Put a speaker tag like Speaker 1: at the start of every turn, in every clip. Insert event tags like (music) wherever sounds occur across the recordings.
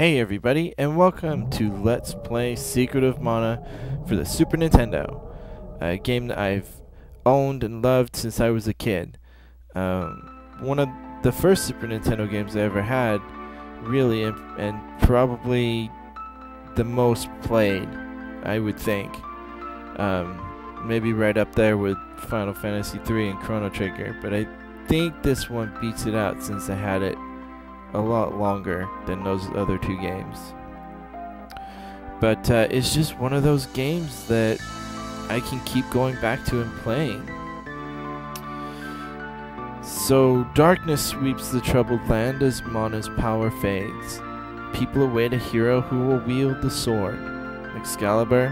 Speaker 1: Hey everybody, and welcome to Let's Play Secret of Mana for the Super Nintendo, a game that I've owned and loved since I was a kid. Um, one of the first Super Nintendo games I ever had, really, and, and probably the most played, I would think. Um, maybe right up there with Final Fantasy III and Chrono Trigger, but I think this one beats it out since I had it a lot longer than those other two games. But uh, it's just one of those games that I can keep going back to and playing. So darkness sweeps the troubled land as Mana's power fades. People await a hero who will wield the sword. Excalibur,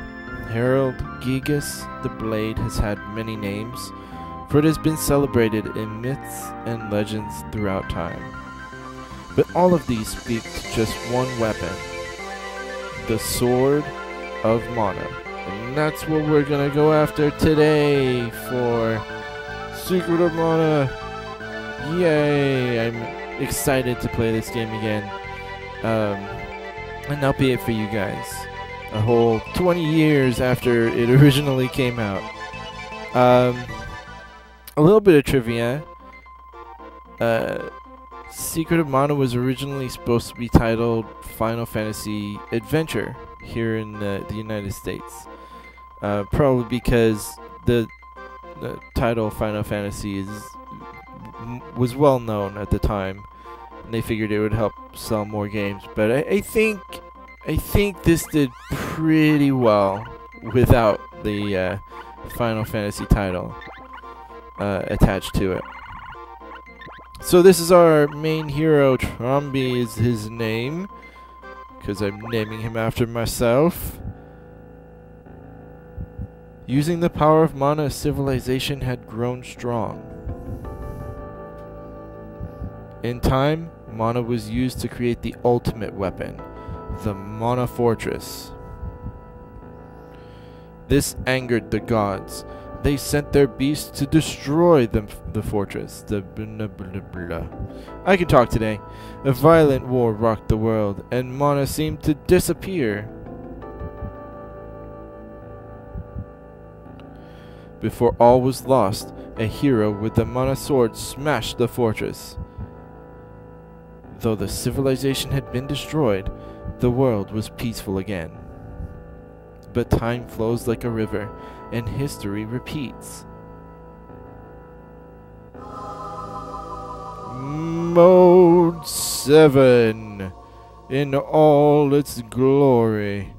Speaker 1: Harold, Gigas, the blade has had many names, for it has been celebrated in myths and legends throughout time. But all of these speak to just one weapon the Sword of Mana. And that's what we're gonna go after today for Secret of Mana. Yay! I'm excited to play this game again. Um, and that'll be it for you guys. A whole 20 years after it (laughs) originally came out. Um, a little bit of trivia. Uh, Secret of Mana was originally supposed to be titled Final Fantasy Adventure here in the, the United States. Uh, probably because the, the title Final Fantasy is was well known at the time, and they figured it would help sell more games. But I, I think I think this did pretty well without the uh, Final Fantasy title uh, attached to it. So this is our main hero, Trombi is his name, because I'm naming him after myself. Using the power of mana, civilization had grown strong. In time, mana was used to create the ultimate weapon, the Mana Fortress. This angered the gods, they sent their beasts to destroy the, the fortress. The blah, blah, blah. I can talk today. A violent war rocked the world, and Mana seemed to disappear. Before all was lost, a hero with the Mana sword smashed the fortress. Though the civilization had been destroyed, the world was peaceful again. But time flows like a river, and history repeats. Mode 7 in all its glory.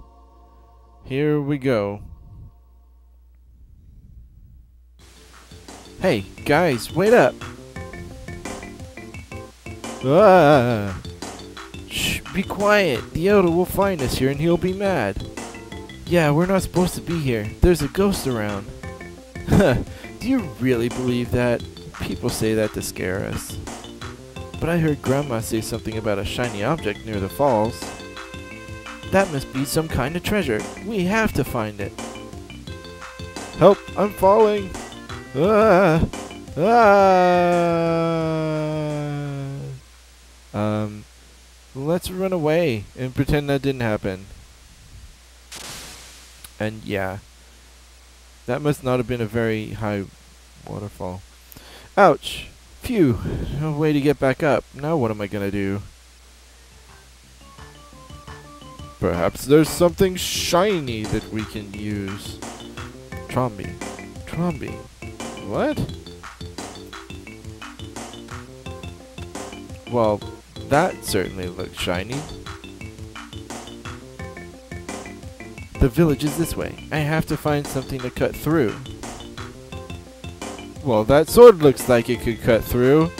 Speaker 1: Here we go. Hey, guys, wait up! Ah! Shh, be quiet. The Elder will find us here and he'll be mad. Yeah, we're not supposed to be here. There's a ghost around. (laughs) Do you really believe that? People say that to scare us. But I heard Grandma say something about a shiny object near the falls. That must be some kind of treasure. We have to find it. Help! I'm falling! Ah! Ah! Um, let's run away and pretend that didn't happen. And yeah, that must not have been a very high waterfall. Ouch! Phew! No way to get back up. Now what am I gonna do? Perhaps there's something shiny that we can use. Trombi. Trombi. What? Well, that certainly looks shiny. The village is this way. I have to find something to cut through. Well, that sword looks like it could cut through.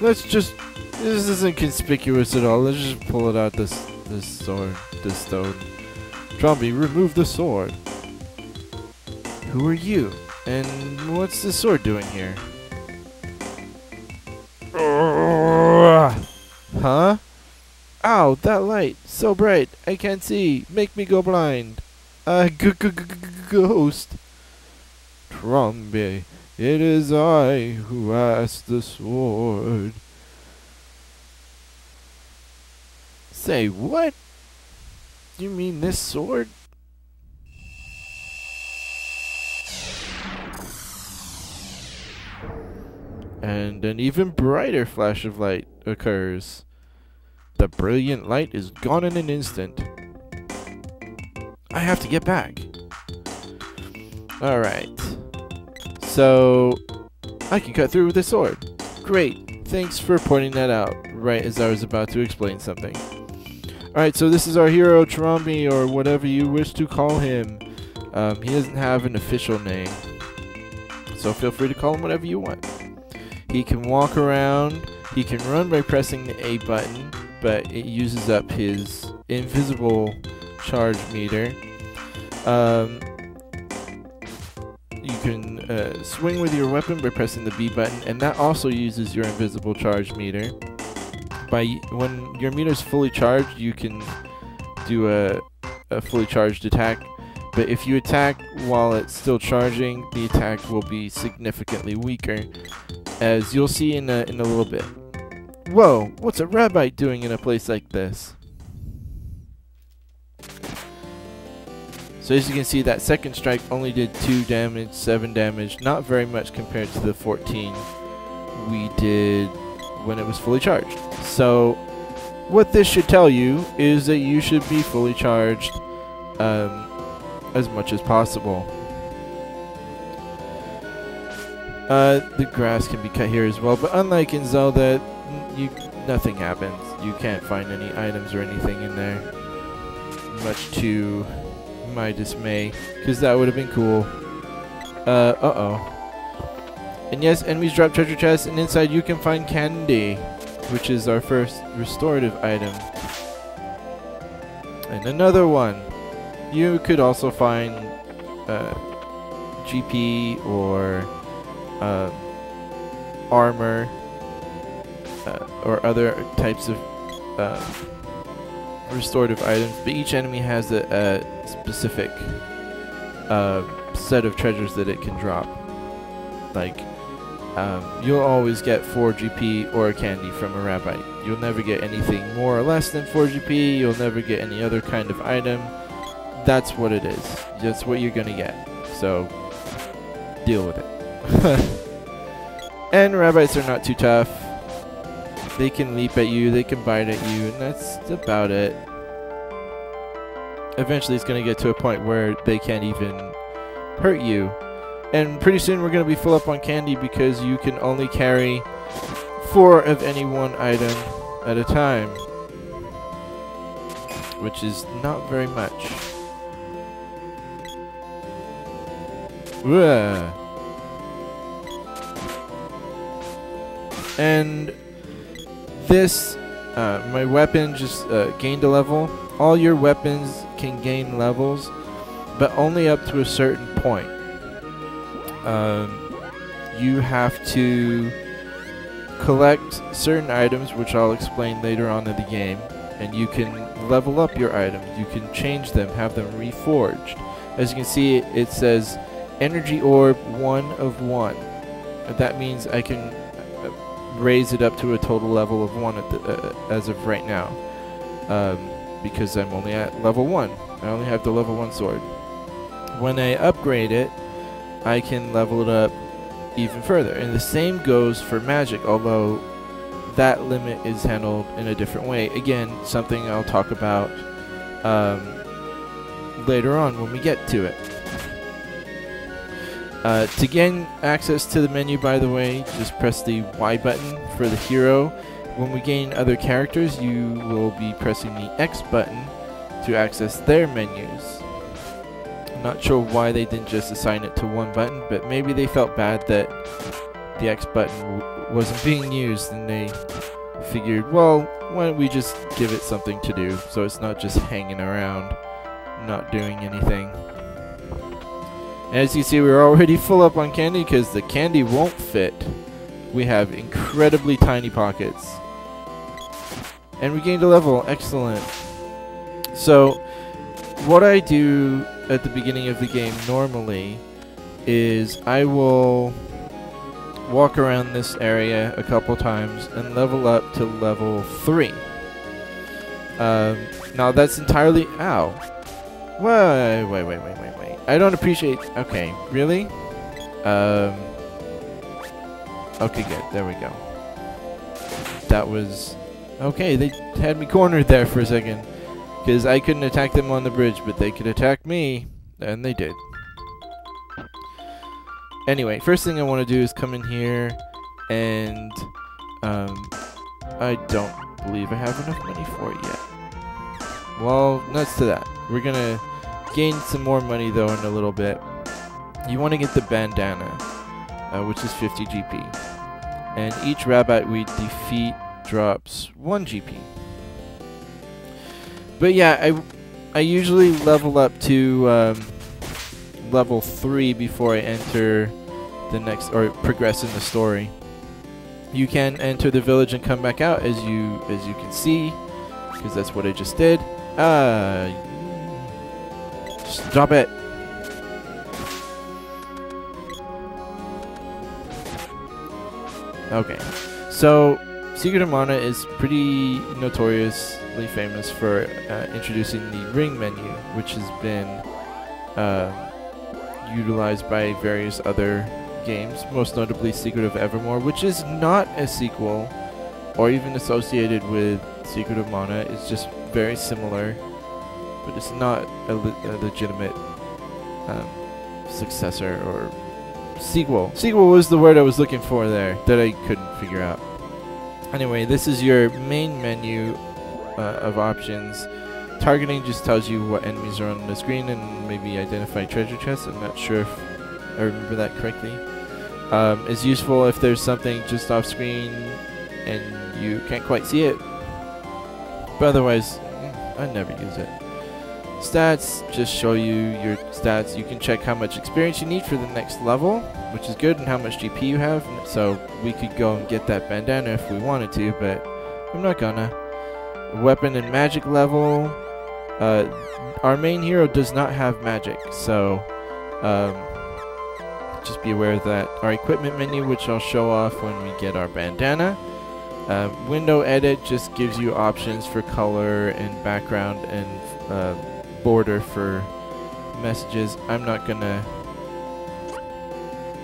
Speaker 1: Let's just... This isn't conspicuous at all. Let's just pull it out this this sword, this stone. Trombi, remove the sword. Who are you? And what's the sword doing here? Huh? Ow, that light. So bright. I can't see. Make me go blind. A g g g ghost. Trombi, it is I who asked the sword. Say what? You mean this sword? And an even brighter flash of light occurs. The brilliant light is gone in an instant. I have to get back. Alright. So, I can cut through with this sword. Great. Thanks for pointing that out right as I was about to explain something. Alright, so this is our hero, Trombi, or whatever you wish to call him. Um, he doesn't have an official name. So feel free to call him whatever you want. He can walk around. He can run by pressing the A button, but it uses up his invisible charge meter. Um, you can uh, swing with your weapon by pressing the B button, and that also uses your invisible charge meter. By when your meter is fully charged, you can do a, a fully charged attack. But if you attack while it's still charging, the attack will be significantly weaker, as you'll see in a, in a little bit. Whoa, what's a rabite doing in a place like this? So as you can see, that second strike only did 2 damage, 7 damage, not very much compared to the 14 we did when it was fully charged. So what this should tell you is that you should be fully charged um, as much as possible. Uh, the grass can be cut here as well, but unlike in Zelda, you nothing happens. You can't find any items or anything in there. Much to my dismay, because that would have been cool. Uh, uh-oh. And yes, enemies drop treasure chests, and inside you can find candy, which is our first restorative item. And another one. You could also find uh, GP or uh, armor uh, or other types of uh, restorative items, but each enemy has a, a specific uh, set of treasures that it can drop. Like, um, you'll always get 4 GP or a candy from a rabite. You'll never get anything more or less than 4 GP. You'll never get any other kind of item. That's what it is. That's what you're gonna get. So, deal with it. (laughs) and rabites are not too tough. They can leap at you, they can bite at you, and that's about it. Eventually it's going to get to a point where they can't even hurt you. And pretty soon we're going to be full up on candy because you can only carry four of any one item at a time. Which is not very much. And this, uh, my weapon just uh, gained a level. All your weapons can gain levels, but only up to a certain point. Um, you have to collect certain items, which I'll explain later on in the game, and you can level up your items. You can change them, have them reforged. As you can see, it says energy orb 1 of 1. That means I can raise it up to a total level of 1 the, uh, as of right now. Um, because I'm only at level 1. I only have the level 1 sword. When I upgrade it, I can level it up even further. And the same goes for magic, although that limit is handled in a different way. Again, something I'll talk about um, later on when we get to it. Uh, to gain access to the menu, by the way, just press the Y button for the hero. When we gain other characters, you will be pressing the X button to access their menus. I'm not sure why they didn't just assign it to one button, but maybe they felt bad that the X button wasn't being used and they figured, well, why don't we just give it something to do so it's not just hanging around, not doing anything. As you see, we're already full up on candy because the candy won't fit. We have incredibly tiny pockets. And we gained a level. Excellent. So, what I do at the beginning of the game normally is I will walk around this area a couple times and level up to level 3. Um, now that's entirely. Ow. Wait, wait, wait, wait, wait, wait. I don't appreciate. Okay, really? Um. Okay, good. There we go. That was okay. They had me cornered there for a second because I couldn't attack them on the bridge, but they could attack me, and they did. Anyway, first thing I want to do is come in here and um, I don't believe I have enough money for it yet. Well, nuts to that. We're gonna gain some more money though in a little bit. You want to get the bandana, uh, which is 50 GP. And each rabbit we defeat drops 1 GP. But yeah, I, I usually level up to um, level 3 before I enter the next, or progress in the story. You can enter the village and come back out as you as you can see, because that's what I just did. Uh, stop it. Okay, so Secret of Mana is pretty notoriously famous for uh, introducing the ring menu, which has been uh, utilized by various other games, most notably Secret of Evermore, which is not a sequel or even associated with Secret of Mana. It's just very similar, but it's not a, le a legitimate um, successor or sequel. Sequel was the word I was looking for there that I couldn't figure out. Anyway, this is your main menu uh, of options. Targeting just tells you what enemies are on the screen and maybe identify treasure chests. I'm not sure if I remember that correctly. Um, is useful if there's something just off screen and you can't quite see it. But otherwise, mm, I never use it. Stats just show you your stats. You can check how much experience you need for the next level, which is good, and how much GP you have. So we could go and get that bandana if we wanted to, but I'm not gonna. Weapon and magic level. Uh, our main hero does not have magic, so um, just be aware of that. Our equipment menu, which I'll show off when we get our bandana. Uh, window edit just gives you options for color and background and uh, border for messages. I'm not gonna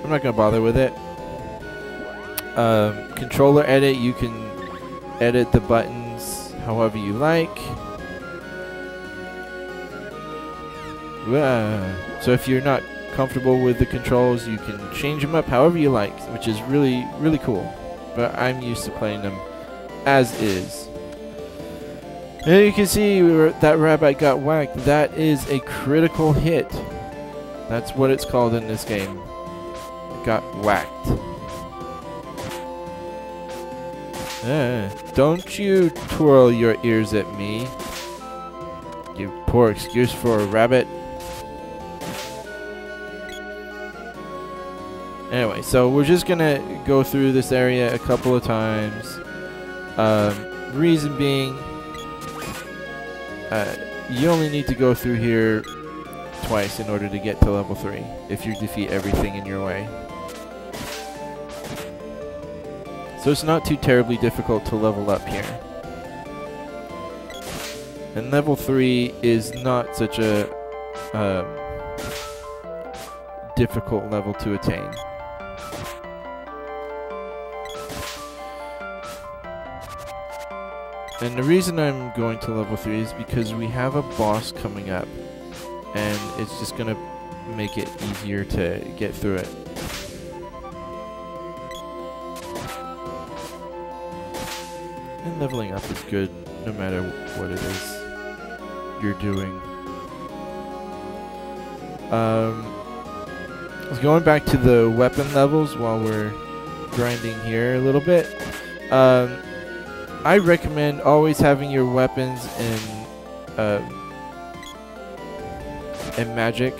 Speaker 1: I'm not gonna bother with it. Um, controller edit, you can edit the buttons however you like. Uh, so if you're not comfortable with the controls, you can change them up however you like, which is really, really cool. But I'm used to playing them as is. And you can see that rabbit got whacked. That is a critical hit. That's what it's called in this game. Got whacked. Uh, don't you twirl your ears at me. You poor excuse for a rabbit. Anyway, so we're just gonna go through this area a couple of times. Um, reason being, uh, you only need to go through here twice in order to get to level 3, if you defeat everything in your way. So it's not too terribly difficult to level up here. And level 3 is not such a um, difficult level to attain. And the reason I'm going to level 3 is because we have a boss coming up. And it's just going to make it easier to get through it. And leveling up is good no matter what it is you're doing. Um, going back to the weapon levels while we're grinding here a little bit. Um, I recommend always having your weapons in uh, in magic.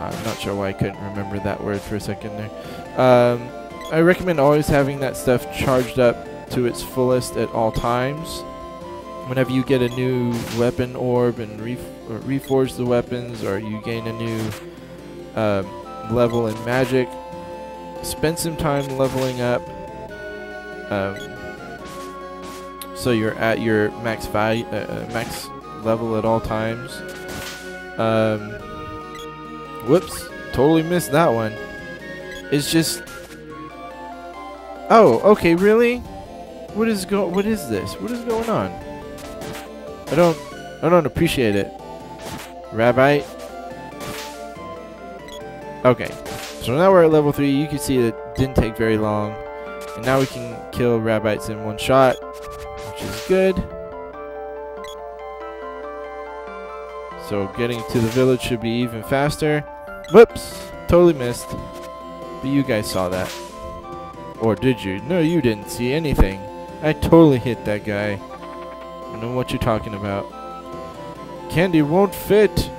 Speaker 1: I'm not sure why I couldn't remember that word for a second there. Um, I recommend always having that stuff charged up to its fullest at all times. Whenever you get a new weapon orb and re reforge the weapons, or you gain a new um, level in magic, spend some time leveling up. Um, so you're at your max value, uh, uh, max level at all times. Um, whoops, totally missed that one. It's just. Oh, okay, really? What is go? What is this? What is going on? I don't. I don't appreciate it. Rabite. Okay, so now we're at level three. You can see that didn't take very long, and now we can kill Rabites in one shot, which is good. So getting to the village should be even faster. Whoops! Totally missed. But you guys saw that. Or did you? No, you didn't see anything. I totally hit that guy. I know what you're talking about. Candy won't fit!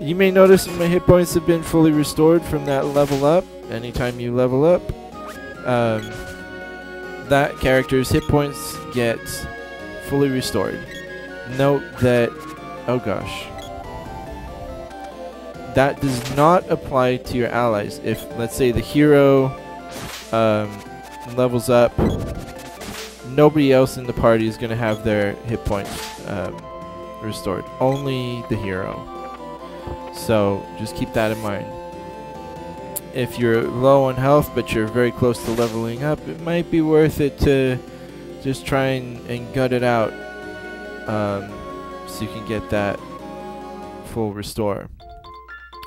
Speaker 1: You may notice my hit points have been fully restored from that level up. Anytime you level up, um, that character's hit points get fully restored. Note that, oh gosh, that does not apply to your allies. If, let's say, the hero um, levels up, nobody else in the party is going to have their hit points um, restored. Only the hero. So just keep that in mind. If you're low on health but you're very close to leveling up, it might be worth it to just try and, and gut it out um, so you can get that full restore.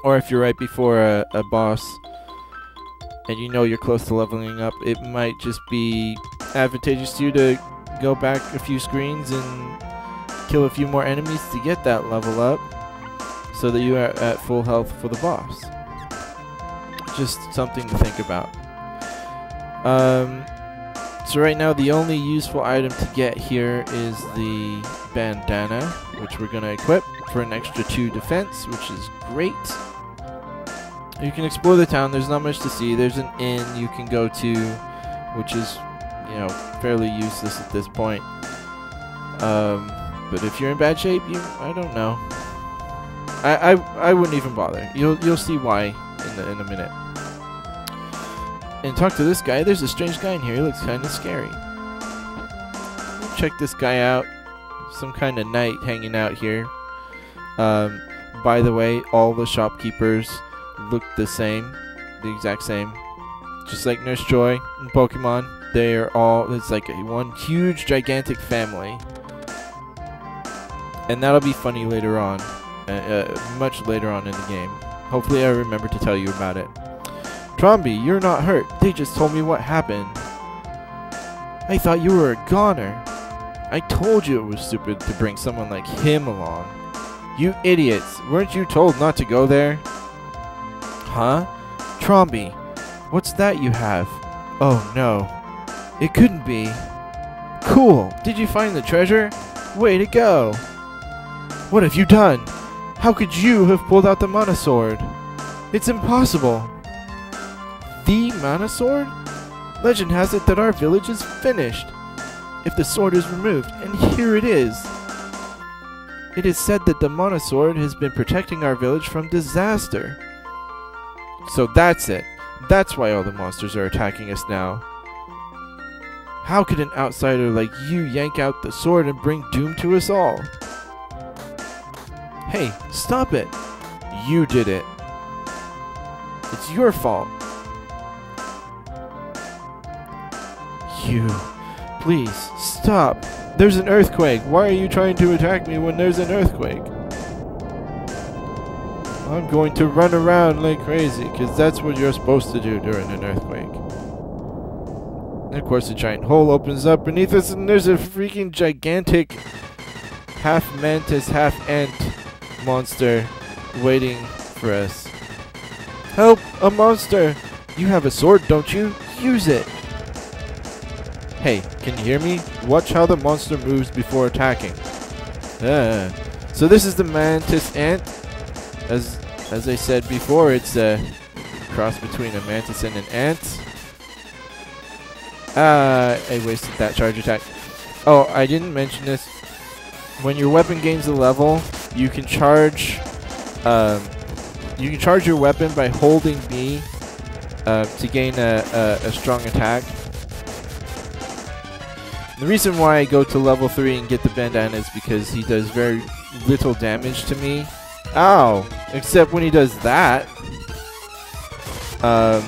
Speaker 1: Or if you're right before a, a boss and you know you're close to leveling up, it might just be advantageous to you to go back a few screens and kill a few more enemies to get that level up so that you are at full health for the boss. Just something to think about. Um, so right now the only useful item to get here is the bandana, which we're going to equip for an extra 2 defense, which is great. You can explore the town, there's not much to see. There's an inn you can go to, which is, you know, fairly useless at this point. Um, but if you're in bad shape, you, I don't know. I, I, I wouldn't even bother. You'll you'll see why in the, in a minute. And talk to this guy. There's a strange guy in here. He looks kind of scary. Check this guy out. Some kind of knight hanging out here. Um, by the way, all the shopkeepers look the same, the exact same, just like Nurse Joy in Pokemon. They are all. It's like a, one huge, gigantic family. And that'll be funny later on uh, much later on in the game. Hopefully I remember to tell you about it. Trombi, you're not hurt. They just told me what happened. I thought you were a goner. I told you it was stupid to bring someone like him along. You idiots, weren't you told not to go there? Huh? Trombi, what's that you have? Oh no, it couldn't be. Cool, did you find the treasure? Way to go! What have you done? How could you have pulled out the mana sword? It's impossible. The mana sword? Legend has it that our village is finished. If the sword is removed, and here it is. It is said that the mana sword has been protecting our village from disaster. So that's it. That's why all the monsters are attacking us now. How could an outsider like you yank out the sword and bring doom to us all? Hey, stop it! You did it. It's your fault. You. Please, stop. There's an earthquake. Why are you trying to attack me when there's an earthquake? I'm going to run around like crazy, because that's what you're supposed to do during an earthquake. And of course, a giant hole opens up beneath us, and there's a freaking gigantic half mantis, half ant monster waiting for us. Help! A monster! You have a sword, don't you? Use it! Hey, can you hear me? Watch how the monster moves before attacking. Ah. So this is the mantis ant. As as I said before, it's a cross between a mantis and an ant. Ah, I wasted that charge attack. Oh, I didn't mention this. When your weapon gains a level, you can charge um, you can charge your weapon by holding B uh, to gain a, a, a, strong attack. The reason why I go to level 3 and get the bandana is because he does very little damage to me. Ow! Except when he does that. Um,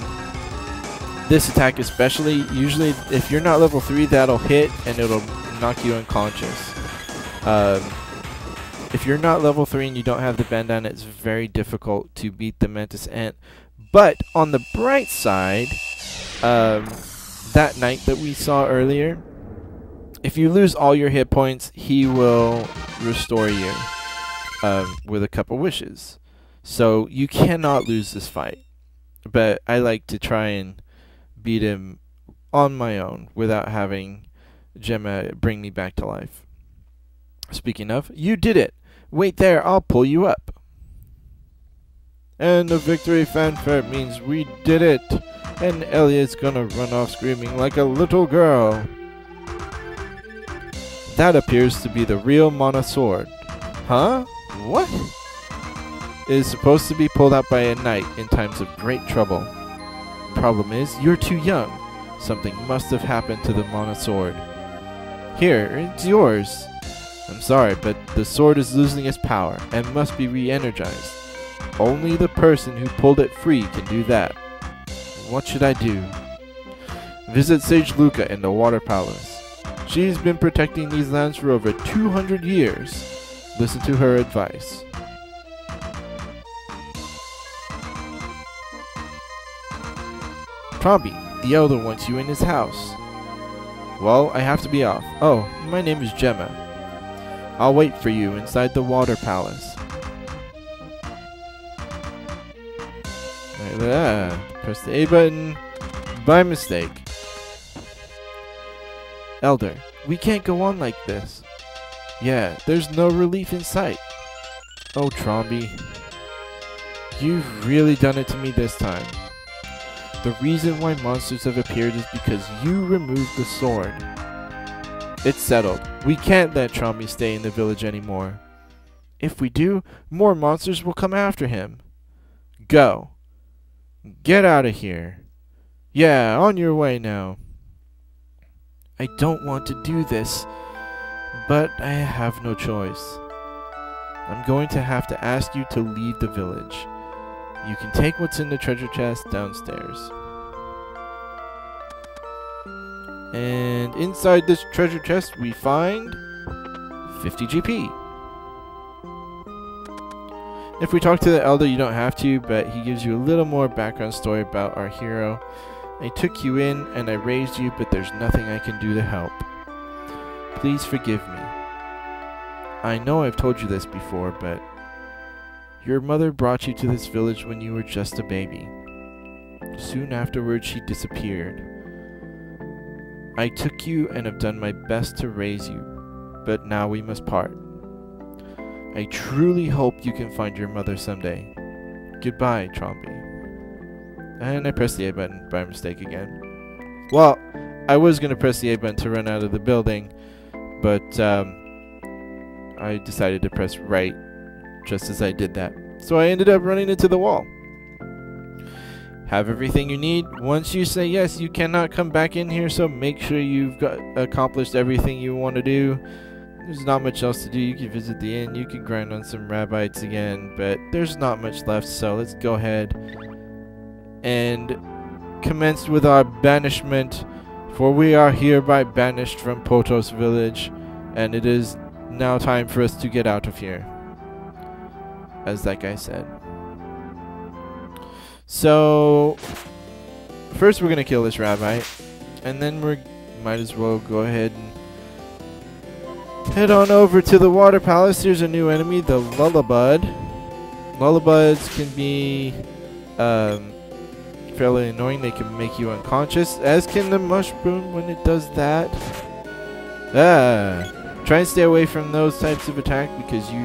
Speaker 1: this attack especially, usually if you're not level 3, that'll hit and it'll knock you unconscious. Um, if you're not level 3 and you don't have the bandana, it's very difficult to beat the Mantis Ant. But on the bright side, um, that knight that we saw earlier, if you lose all your hit points, he will restore you um, with a couple wishes. So you cannot lose this fight. But I like to try and beat him on my own without having Gemma bring me back to life. Speaking of, you did it! Wait there, I'll pull you up. And the victory fanfare means we did it! And Elliot's gonna run off screaming like a little girl. That appears to be the real Mana sword. Huh? What? It is supposed to be pulled out by a knight in times of great trouble. Problem is, you're too young. Something must have happened to the Mana sword. Here, it's yours. I'm sorry, but the sword is losing its power and must be re-energized. Only the person who pulled it free can do that. What should I do? Visit Sage Luca in the Water Palace. She's been protecting these lands for over 200 years. Listen to her advice. Trombi, the Elder wants you in his house. Well, I have to be off. Oh, my name is Gemma. I'll wait for you inside the Water Palace. Ah, press the A button by mistake. Elder, we can't go on like this. Yeah, there's no relief in sight. Oh, Trombi. You've really done it to me this time. The reason why monsters have appeared is because you removed the sword. It's settled. We can't let Trombi stay in the village anymore. If we do, more monsters will come after him. Go. Get out of here. Yeah, on your way now. I don't want to do this, but I have no choice. I'm going to have to ask you to leave the village. You can take what's in the treasure chest downstairs. And inside this treasure chest we find 50 GP. If we talk to the Elder, you don't have to, but he gives you a little more background story about our hero. I took you in and I raised you, but there's nothing I can do to help. Please forgive me. I know I've told you this before, but your mother brought you to this village when you were just a baby. Soon afterwards, she disappeared. I took you and have done my best to raise you, but now we must part. I truly hope you can find your mother someday. Goodbye, Trombi. And I pressed the A button by mistake again. Well, I was going to press the A button to run out of the building, but um, I decided to press right just as I did that. So I ended up running into the wall. Have everything you need. Once you say yes, you cannot come back in here, so make sure you've got accomplished everything you want to do. There's not much else to do. You can visit the inn, you can grind on some rabites again, but there's not much left, so let's go ahead and commence with our banishment, for we are hereby banished from Potos village, and it is now time for us to get out of here as that guy said. So, first we're gonna kill this rabite, and then we might as well go ahead and head on over to the water palace. Here's a new enemy, the Lullabud. Lullabuds can be um, fairly annoying. They can make you unconscious, as can the mushroom when it does that. Ah. Try and stay away from those types of attack because you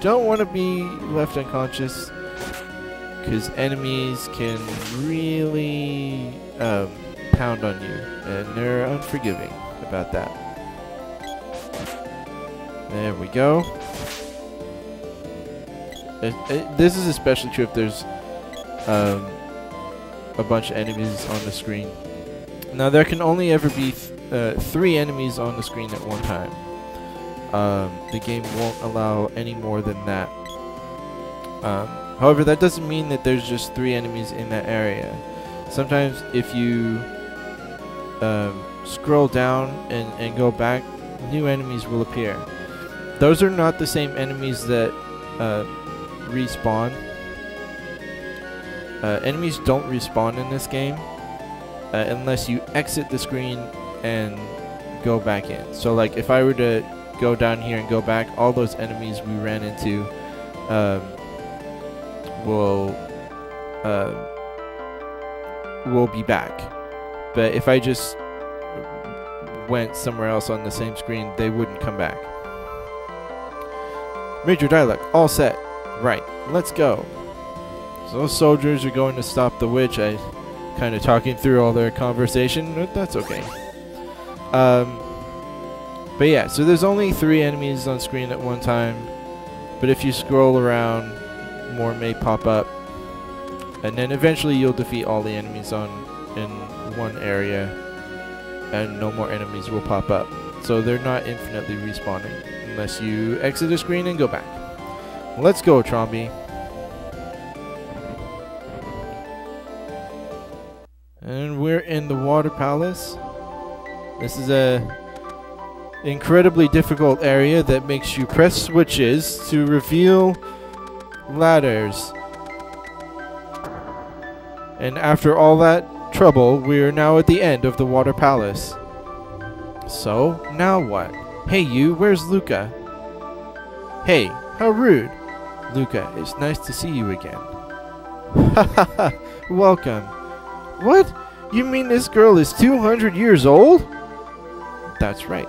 Speaker 1: don't want to be left unconscious because enemies can really um, pound on you and they're unforgiving about that. There we go. It, it, this is especially true if there's um, a bunch of enemies on the screen. Now there can only ever be uh, three enemies on the screen at one time. Um, the game won't allow any more than that. Um, however, that doesn't mean that there's just three enemies in that area. Sometimes if you um, scroll down and, and go back, new enemies will appear. Those are not the same enemies that uh, respawn. Uh, enemies don't respawn in this game uh, unless you exit the screen and go back in. So like if I were to go down here and go back, all those enemies we ran into um, will uh, will be back. But if I just went somewhere else on the same screen, they wouldn't come back. Major dialect, all set. Right, let's go. So those soldiers are going to stop the witch. I kind of talking through all their conversation, but that's okay. Um, but yeah, so there's only three enemies on screen at one time. But if you scroll around, more may pop up. And then eventually you'll defeat all the enemies on in one area. And no more enemies will pop up. So they're not infinitely respawning. Unless you exit the screen and go back. Let's go, Trombi. And we're in the Water Palace. This is a incredibly difficult area that makes you press switches to reveal ladders. And after all that trouble, we are now at the end of the Water Palace. So, now what? Hey you, where's Luca? Hey, how rude. Luca, it's nice to see you again. Ha ha ha, welcome. What? You mean this girl is 200 years old? That's right.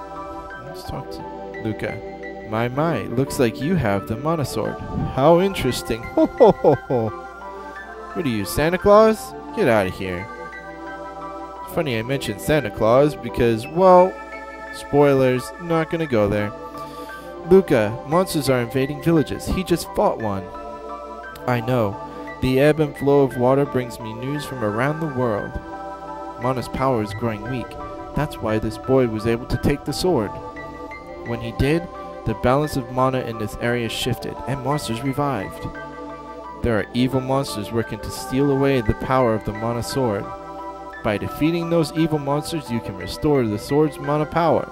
Speaker 1: Let's talk to Lucca. My my, looks like you have the mana sword. How interesting. Ho ho ho ho. What are you, Santa Claus? Get out of here. Funny I mentioned Santa Claus because, well, spoilers, not gonna go there. Luca, monsters are invading villages. He just fought one. I know. The ebb and flow of water brings me news from around the world. Mana's power is growing weak. That's why this boy was able to take the sword. When he did, the balance of mana in this area shifted, and monsters revived. There are evil monsters working to steal away the power of the mana sword. By defeating those evil monsters, you can restore the sword's mana power.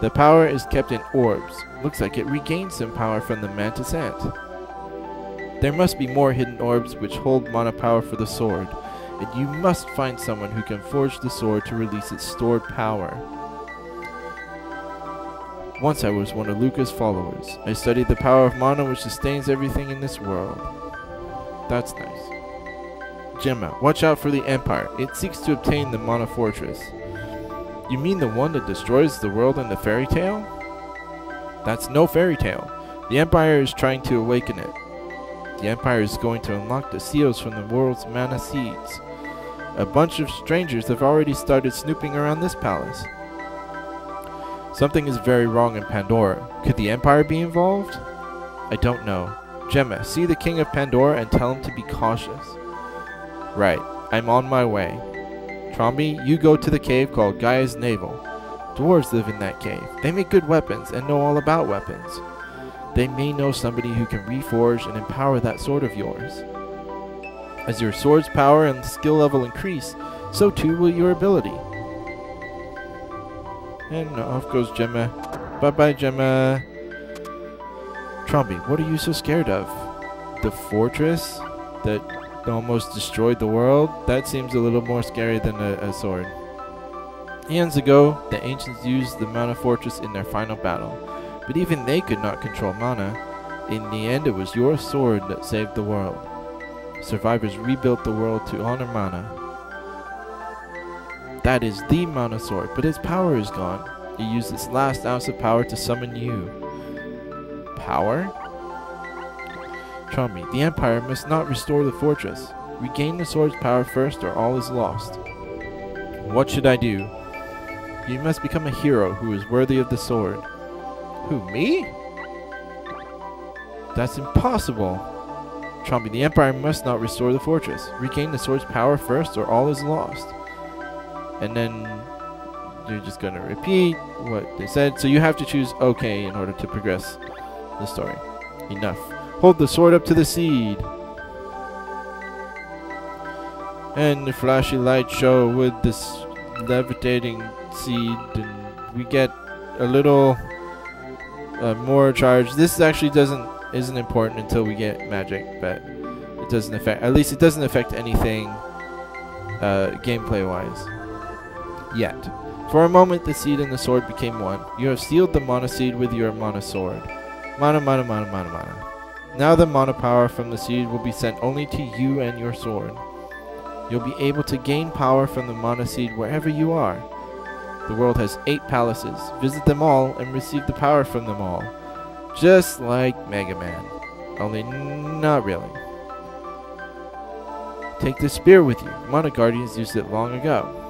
Speaker 1: The power is kept in orbs. Looks like it regained some power from the mantis ant. There must be more hidden orbs which hold mana power for the sword, and you must find someone who can forge the sword to release its stored power. Once I was one of Luca's followers. I studied the power of mana which sustains everything in this world. That's nice. Gemma, watch out for the Empire. It seeks to obtain the Mana Fortress. You mean the one that destroys the world in the fairy tale? That's no fairy tale. The Empire is trying to awaken it. The Empire is going to unlock the seals from the world's mana seeds. A bunch of strangers have already started snooping around this palace. Something is very wrong in Pandora. Could the Empire be involved? I don't know. Gemma, see the King of Pandora and tell him to be cautious. Right, I'm on my way. Trombi, you go to the cave called Gaia's Navel. Dwarves live in that cave. They make good weapons and know all about weapons. They may know somebody who can reforge and empower that sword of yours. As your sword's power and skill level increase, so too will your ability. And off goes Gemma. Bye-bye, Gemma. Trombi, what are you so scared of? The fortress that almost destroyed the world? That seems a little more scary than a, a sword. Eons ago, the ancients used the Mana Fortress in their final battle, but even they could not control mana. In the end, it was your sword that saved the world. Survivors rebuilt the world to honor Mana. That is the Sword, but its power is gone. It used its last ounce of power to summon you. Power? Trombi, the Empire must not restore the fortress. Regain the sword's power first or all is lost. What should I do? You must become a hero who is worthy of the sword. Who, me? That's impossible. Trombi, the Empire must not restore the fortress. Regain the sword's power first or all is lost. And then you're just gonna repeat what they said. So you have to choose OK in order to progress the story. Enough. Hold the sword up to the seed. And the flashy light show with this levitating seed, and we get a little uh, more charge. This actually doesn't isn't important until we get magic, but it doesn't affect. At least it doesn't affect anything uh, gameplay wise yet. For a moment, the seed and the sword became one. You have sealed the mana seed with your mana sword. Mana, mana, mana, mana, mana. Now the mana power from the seed will be sent only to you and your sword. You'll be able to gain power from the mana seed wherever you are. The world has eight palaces. Visit them all and receive the power from them all. Just like Mega Man. Only not really. Take this spear with you. Mana Guardians used it long ago.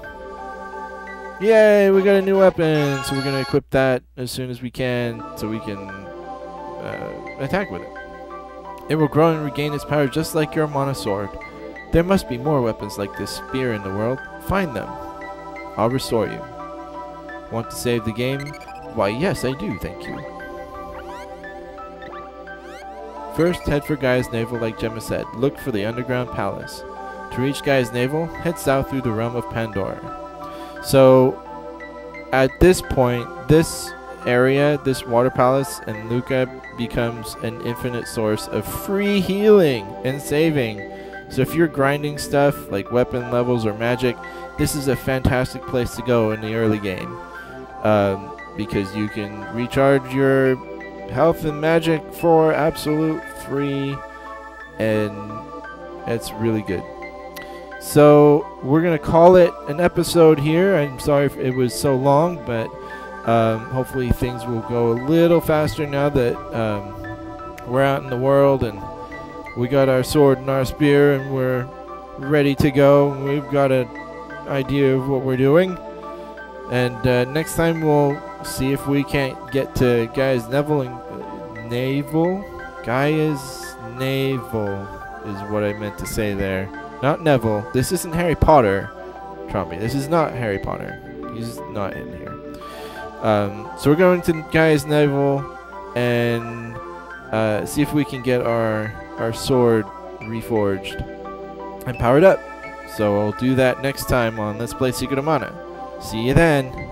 Speaker 1: Yay, we got a new weapon! So we're going to equip that as soon as we can so we can uh, attack with it. It will grow and regain its power just like your mana sword. There must be more weapons like this spear in the world. Find them. I'll restore you. Want to save the game? Why, yes, I do, thank you. First, head for Gaia's Navel like Jema said. Look for the underground palace. To reach Gaia's Navel, head south through the realm of Pandora. So, at this point, this area, this water palace, and Luka becomes an infinite source of free healing and saving. So if you're grinding stuff like weapon levels or magic, this is a fantastic place to go in the early game. Um, because you can recharge your health and magic for absolute free and it's really good. So we're gonna call it an episode here. I'm sorry if it was so long, but um, hopefully things will go a little faster now that um, we're out in the world and we got our sword and our spear and we're ready to go. We've got an idea of what we're doing. And uh, next time we'll see if we can't get to Gaia's Neville and uh, navel is what I meant to say there. Not Neville. This isn't Harry Potter. Trombi. This is not Harry Potter. He's not in here. Um, so we're going to Gaia's Neville and uh, see if we can get our our sword reforged and powered up. So I'll do that next time on Let's Play Secret of Mana. See you then.